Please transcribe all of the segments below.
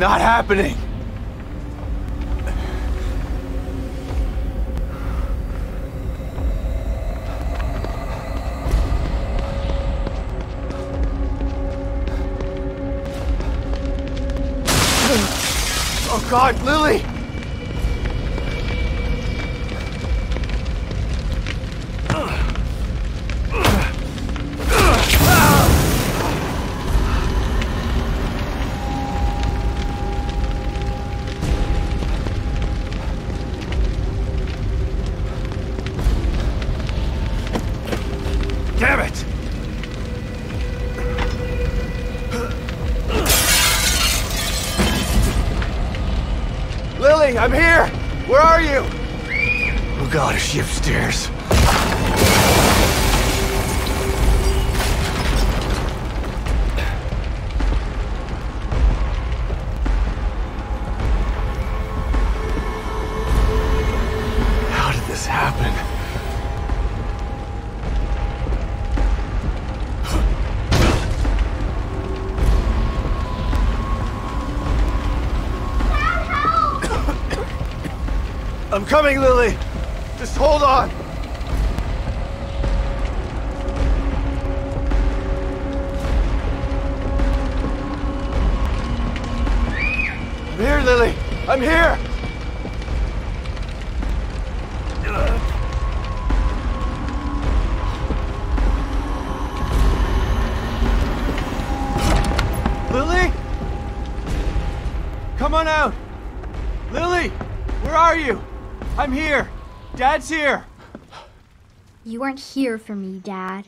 not happening. Oh God, Lily! I'm here! Where are you? Oh God, a she upstairs? I'm coming, Lily! Just hold on! I'm here, Lily! I'm here! Lily? Come on out! Lily! Where are you? I'm here! Dad's here! You weren't here for me, Dad.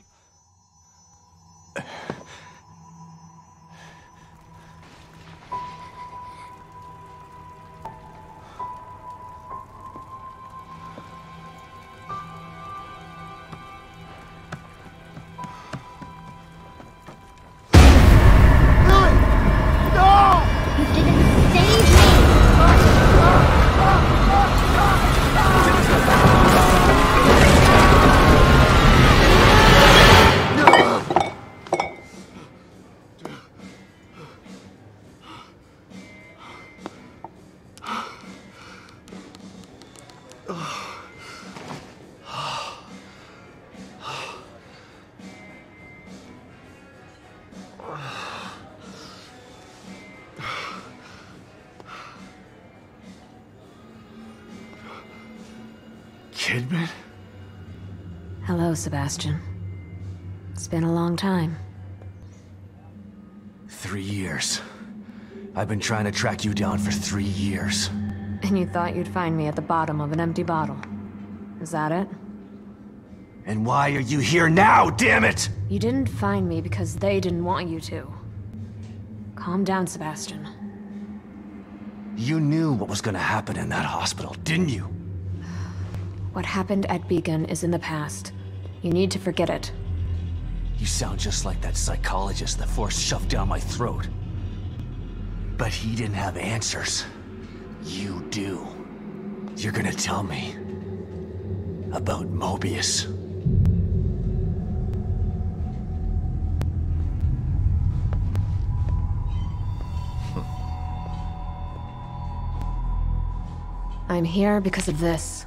Kidman? Hello, Sebastian. It's been a long time. Three years. I've been trying to track you down for three years. And you thought you'd find me at the bottom of an empty bottle. Is that it? And why are you here now, damn it? You didn't find me because they didn't want you to. Calm down, Sebastian. You knew what was gonna happen in that hospital, didn't you? What happened at Beacon is in the past. You need to forget it. You sound just like that psychologist the Force shoved down my throat. But he didn't have answers. You do. You're gonna tell me about Mobius. I'm here because of this.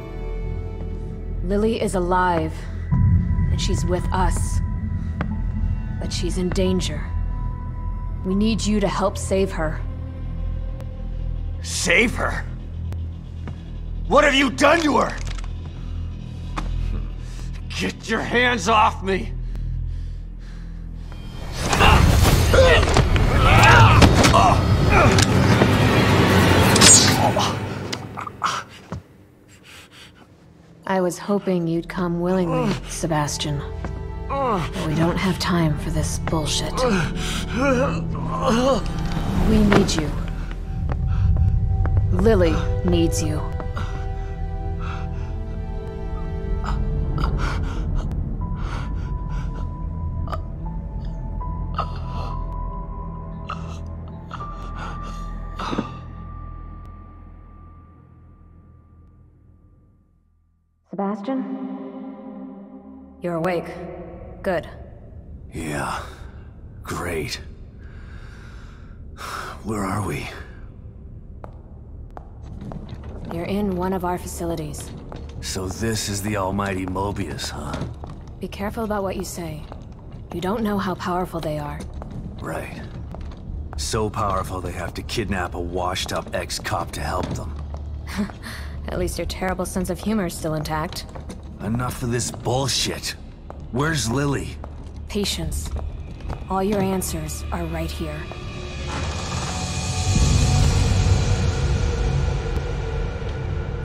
Lily is alive, and she's with us. But she's in danger. We need you to help save her. Save her? What have you done to her? Get your hands off me! I was hoping you'd come willingly, Sebastian. But we don't have time for this bullshit. We need you. Lily needs you. Sebastian? You're awake. Good. Yeah. Great. Where are we? You're in one of our facilities. So this is the almighty Mobius, huh? Be careful about what you say. You don't know how powerful they are. Right. So powerful they have to kidnap a washed-up ex-cop to help them. At least your terrible sense of humor is still intact. Enough of this bullshit. Where's Lily? Patience. All your answers are right here.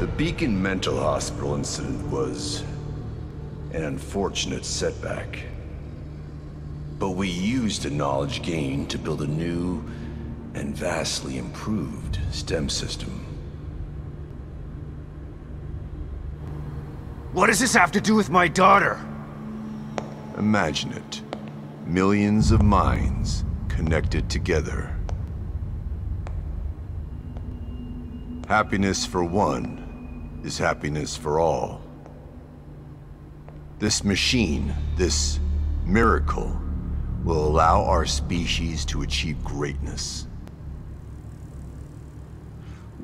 The Beacon Mental Hospital incident was an unfortunate setback. But we used the knowledge gained to build a new and vastly improved STEM system. What does this have to do with my daughter? Imagine it. Millions of minds connected together. Happiness for one is happiness for all. This machine, this miracle, will allow our species to achieve greatness.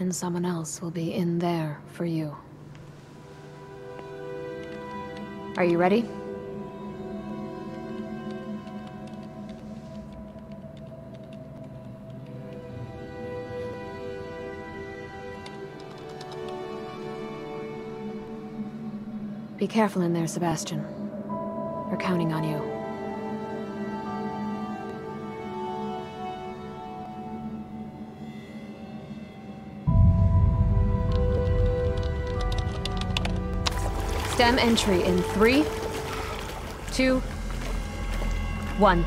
And someone else will be in there for you. Are you ready? Be careful in there, Sebastian. We're counting on you. STEM entry in three, two, one.